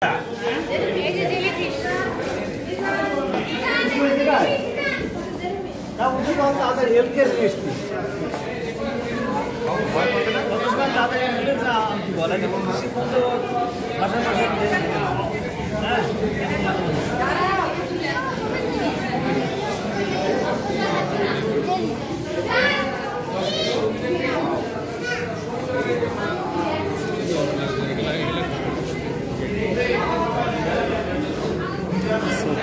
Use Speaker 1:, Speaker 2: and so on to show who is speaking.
Speaker 1: তাদের health care ministry বলেন এবং ধরতে